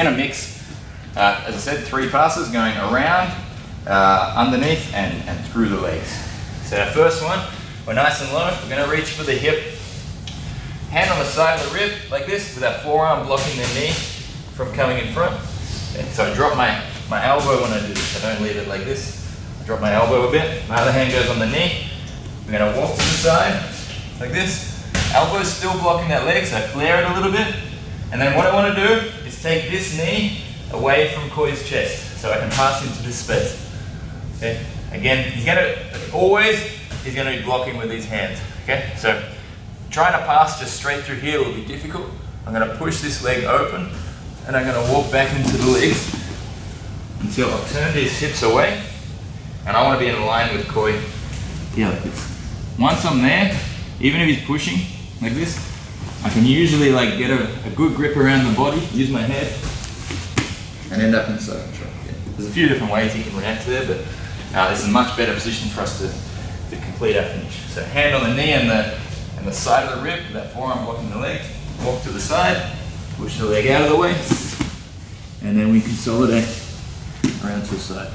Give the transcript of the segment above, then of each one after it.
we're gonna mix, uh, as I said, three passes going around, uh, underneath, and, and through the legs. So our first one, we're nice and low. We're gonna reach for the hip, hand on the side of the rib like this, with our forearm blocking the knee from coming in front. Okay, so I drop my, my elbow when I do this. I don't leave it like this. I drop my elbow a bit. My other hand goes on the knee. We're gonna walk to the side like this. Elbow's still blocking that leg, so I flare it a little bit. And then what I wanna do is take this knee away from Koi's chest so I can pass into this space. Okay? Again, he's gonna, always, he's gonna be blocking with his hands. Okay? So trying to pass just straight through here will be difficult. I'm gonna push this leg open and I'm gonna walk back into the legs until I've turned his hips away and I wanna be in line with Koi Yeah. Once I'm there, even if he's pushing like this, I can usually like get a, a good grip around the body, use my head, and end up in side control. Yeah. There's a few different ways you can react to there, but uh, this is a much better position for us to, to complete our finish. So hand on the knee and the, and the side of the rib, that forearm blocking the leg, walk to the side, push the leg out of the way, and then we consolidate around to the side.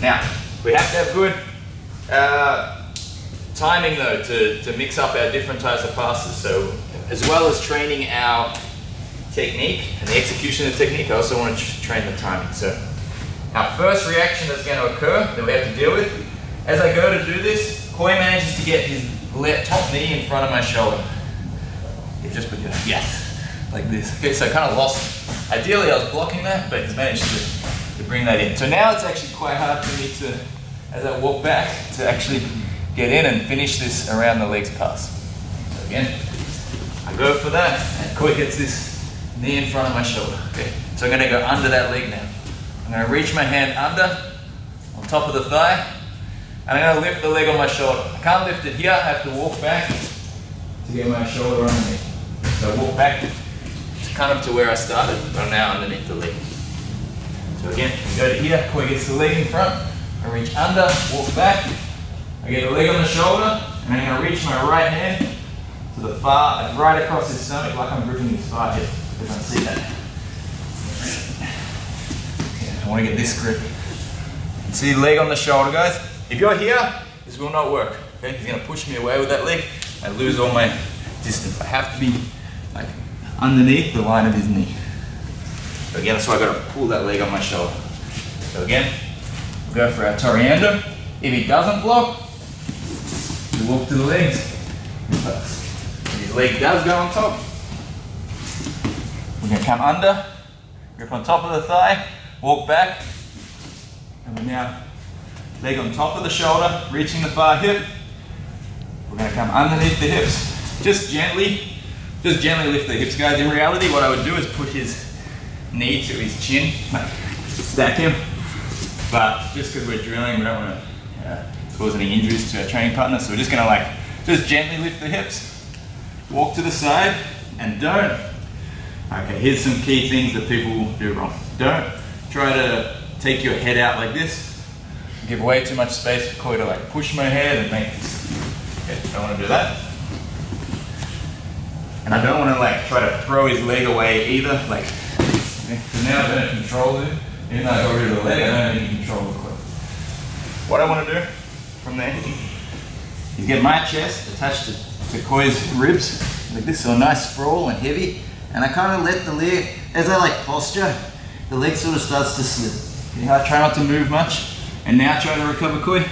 Now, we have to have good uh, timing though to, to mix up our different types of passes. So as well as training our technique and the execution of the technique, I also want to train the timing. So our first reaction that's going to occur that we have to deal with, as I go to do this, Koi manages to get his left top knee in front of my shoulder. He just put yes, like this. Okay, so I kind of lost, ideally I was blocking that, but he's managed to, to bring that in. So now it's actually quite hard for me to, as I walk back, to actually get in and finish this around the legs pass. So again, I go for that, and Koi gets this knee in front of my shoulder. Okay, so I'm gonna go under that leg now. I'm gonna reach my hand under, on top of the thigh, and I'm gonna lift the leg on my shoulder. I can't lift it here, I have to walk back to get my shoulder underneath. So I walk back to kind of to where I started, but I'm now underneath the leg. So again, go to here, Koi gets the leg in front, I reach under, walk back, I get the leg on the shoulder, and I'm gonna reach my right hand to the far, right across his stomach, like I'm gripping his far hip. You can see that. Okay, I want to get this grip. See leg on the shoulder, guys? If you're here, this will not work. Okay, he's gonna push me away with that leg. I lose all my distance. I have to be like underneath the line of his knee. So again, that's why I gotta pull that leg on my shoulder. So again, we'll go for our Toreando. If he doesn't block, walk to the legs. His leg does go on top, we're gonna come under, grip on top of the thigh, walk back, and we're now leg on top of the shoulder, reaching the far hip. We're gonna come underneath the hips, just gently, just gently lift the hips, guys. In reality, what I would do is put his knee to his chin, like stack him. But just because we're drilling, we don't want to uh, cause any injuries to our training partner, so we're just gonna like just gently lift the hips, walk to the side, and don't. Okay, here's some key things that people do wrong. Don't try to take your head out like this. Give way too much space for Koi to like push my head and make this. Okay, don't want to do that. And I don't want to like try to throw his leg away either. Like, now I don't control it. Even though I got rid of the leg, I don't have control the Koi. What I want to do from there is get my chest attached to, Koi's ribs like this, so nice sprawl and heavy. And I kind of let the leg, as I like posture, the leg sort of starts to slip. You know, I try not to move much. And now try to recover Koi.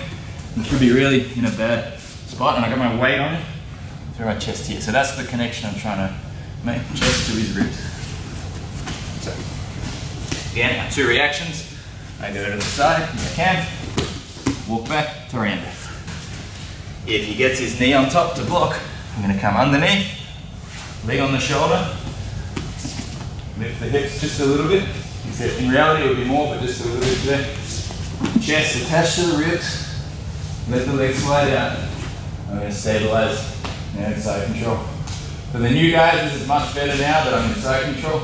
This could be really in a bad spot and I got my weight on it through my chest here. So that's the connection I'm trying to make, chest to his ribs. So, again, two reactions. I go to the side if I can, walk back, to Toreando. If he gets his knee on top to block, I'm gonna come underneath, leg on the shoulder, lift the hips just a little bit. Except in reality it would be more, but just a little bit there. Chest attached to the ribs. Let the legs slide out. I'm going to stabilize in side control. For the new guys, this is much better now that I'm in side control.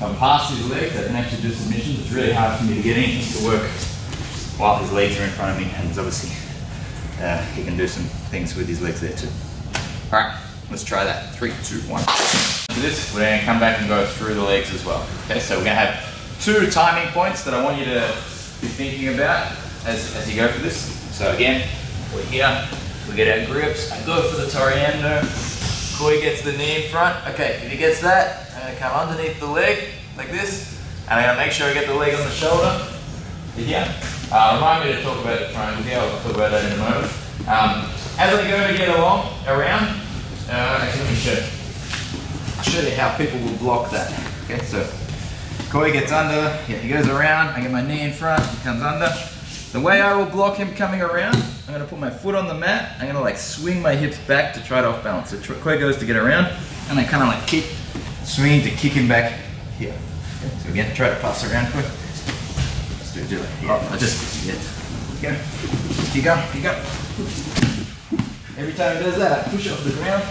I'm past his legs, I can actually do submissions. It's really hard for me to get anything to work while his legs are in front of me. And obviously, uh, he can do some things with his legs there too. All right, Let's try that. Three, two, one. For this, we're gonna come back and go through the legs as well. Okay, so we're gonna have two timing points that I want you to be thinking about as, as you go for this. So again, we're here, we get our grips, I go for the Toreando, Koi gets the knee in front. Okay, if he gets that, I'm gonna come underneath the leg, like this, and I'm gonna make sure I get the leg on the shoulder, to. Uh, remind me to talk about the triangle here, I'll talk about that in a moment. Um, as I go to get along, around, uh, actually let me show you. Show you how people will block that. Okay, so Koi gets under, yeah, he goes around, I get my knee in front, he comes under. The way I will block him coming around, I'm gonna put my foot on the mat, I'm gonna like swing my hips back to try to off balance. So Koi goes to get around, and I kind of like kick, swing to kick him back here. Okay, so again, try to pass around Koi. Do, it. Yeah, I just, yeah. Go. Keep going, keep going. Every time he does that, I push it off the ground,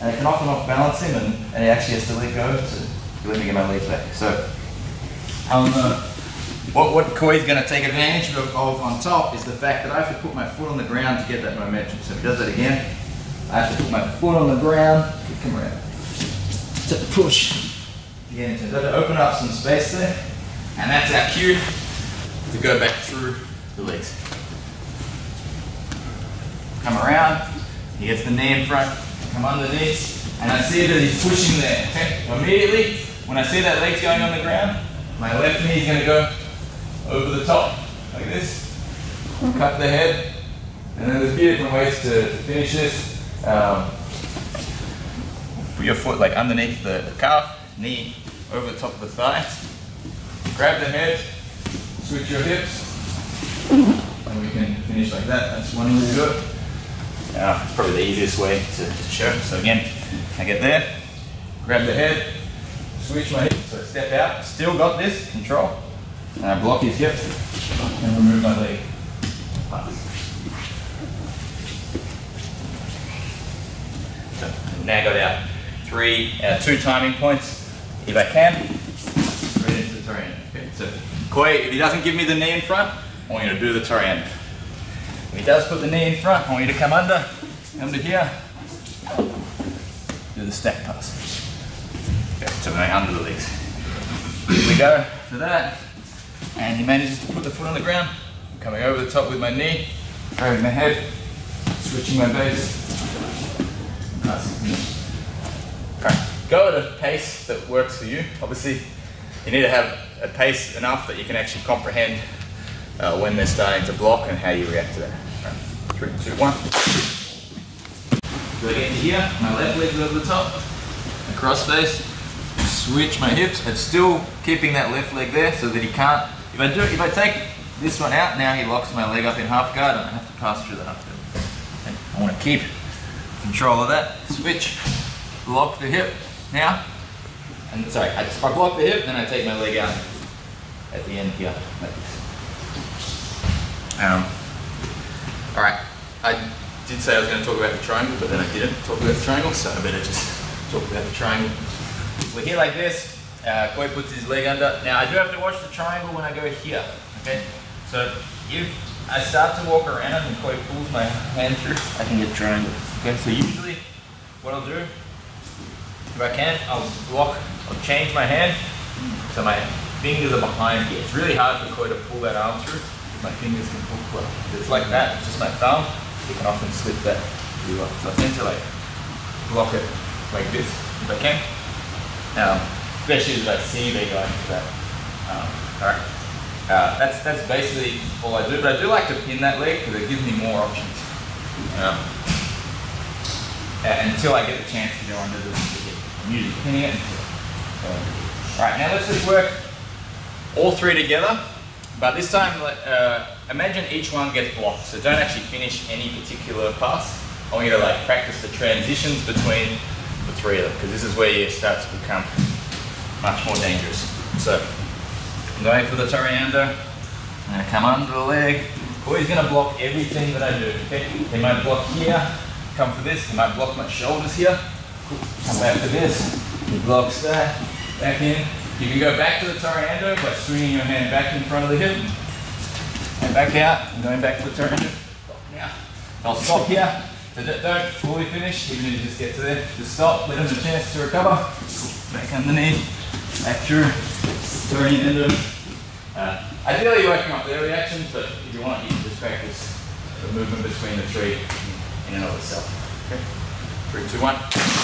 and I can often off balance him, and, and he actually has to let go to let me get my legs back. So, um, uh, what, what Koi's going to take advantage of, of on top is the fact that I have to put my foot on the ground to get that momentum. So if he does that again, I have to put my foot on the ground, come around, to push. Again, so to open up some space there, and that's our cue to go back through the legs. Come around, he gets the knee in front, come underneath, and I see that he's pushing there. Okay? Immediately, when I see that leg's going on the ground, my left knee is going to go over the top, like this. Cut the head. And then there's a few different ways to, to finish this. Um, put your foot like underneath the, the calf, knee over the top of the thigh. Grab the head, switch your hips, and we can finish like that. That's one way to do it. Uh, it's probably the easiest way to, to show. So again, I get there, grab the head, switch my hips, so step out, still got this, control. And I block his hip and remove my leg. So now got our three, our two timing points. If I can, straight into the Toreando. Koi, if he doesn't give me the knee in front, I want you to do the Toreando. If he does put the knee in front, I want you to come under, come to here, do the stack pass. Okay, so going under the legs. Here we go for that. And he manages to put the foot on the ground, I'm coming over the top with my knee, grabbing my head, switching my base, Alright, go at a pace that works for you. Obviously, you need to have a pace enough that you can actually comprehend uh, when they're starting to block and how you react to that. Right. Three, two, one. Get to here, my left leg's over the top, a cross face, switch my hips, and still keeping that left leg there so that he can't. If I do, if I take this one out, now he locks my leg up in half guard, and I have to pass through the half guard. And I want to keep control of that. Switch, block the hip now. And sorry, I, I block the hip, then I take my leg out at the end here, like this. Um, all right, I did say I was going to talk about the triangle, but then I didn't talk about the triangle, so I better just talk about the triangle. We're here like this. Uh, Koi puts his leg under. Now I do have to watch the triangle when I go here. Okay, so if I start to walk around and Koi pulls my hand through, I can get triangle. Okay, so usually what I'll do, if I can, I'll block, I'll change my hand so my fingers are behind here. It's really hard for Koi to pull that arm through. My fingers can pull. If it's like that, it's just my thumb, you can often slip that through. So I tend to like block it like this if I can. Um, especially if I see they're going for that. Um, Alright. Uh, that's that's basically all I do, but I do like to pin that leg because it gives me more options. Um, until I get the chance to go under this the hip. I'm pinning it. Uh, now let's just work all three together, but this time uh, imagine each one gets blocked, so don't actually finish any particular pass. I want you to like practice the transitions between the three of them, because this is where you start to become much more dangerous. So, I'm going for the Toreando. I'm going to come under the leg. Koi's going to block everything that I do. Okay? He might block here, come for this. He might block my shoulders here. Come back to this. He blocks that. Back in. You can go back to the Toreando by swinging your hand back in front of the hip. And back out. And going back to the Toreando. Now, I'll stop here. So don't- fully finish, even if you just get to there. Just stop, let them a chance to recover. Back underneath, back through, end uh, Ideally you're working off their reactions, but if you want, you can just practice the movement between the tree in and of itself. Okay? Three, two, one.